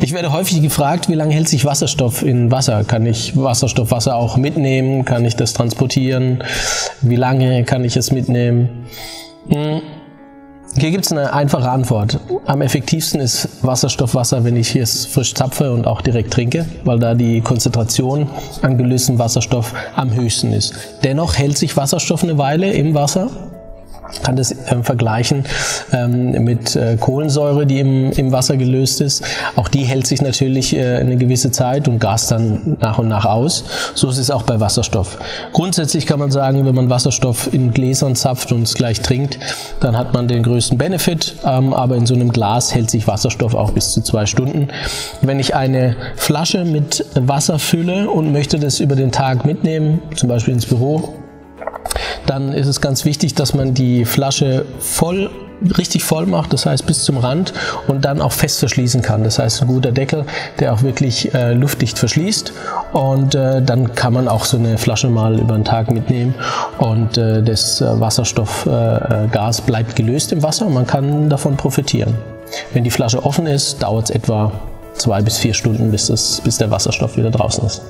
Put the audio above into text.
Ich werde häufig gefragt, wie lange hält sich Wasserstoff in Wasser? Kann ich Wasserstoff Wasser auch mitnehmen? Kann ich das transportieren? Wie lange kann ich es mitnehmen? Hm. Hier gibt es eine einfache Antwort. Am effektivsten ist Wasserstoff Wasser, wenn ich es frisch zapfe und auch direkt trinke, weil da die Konzentration an gelöstem Wasserstoff am höchsten ist. Dennoch hält sich Wasserstoff eine Weile im Wasser kann das ähm, vergleichen ähm, mit äh, Kohlensäure, die im, im Wasser gelöst ist. Auch die hält sich natürlich äh, eine gewisse Zeit und Gas dann nach und nach aus. So ist es auch bei Wasserstoff. Grundsätzlich kann man sagen, wenn man Wasserstoff in Gläsern zapft und es gleich trinkt, dann hat man den größten Benefit. Ähm, aber in so einem Glas hält sich Wasserstoff auch bis zu zwei Stunden. Wenn ich eine Flasche mit Wasser fülle und möchte das über den Tag mitnehmen, zum Beispiel ins Büro, dann ist es ganz wichtig, dass man die Flasche voll richtig voll macht, das heißt bis zum Rand und dann auch fest verschließen kann. Das heißt ein guter Deckel, der auch wirklich äh, luftdicht verschließt und äh, dann kann man auch so eine Flasche mal über den Tag mitnehmen und äh, das äh, Wasserstoffgas äh, bleibt gelöst im Wasser und man kann davon profitieren. Wenn die Flasche offen ist, dauert es etwa zwei bis vier Stunden, bis, das, bis der Wasserstoff wieder draußen ist.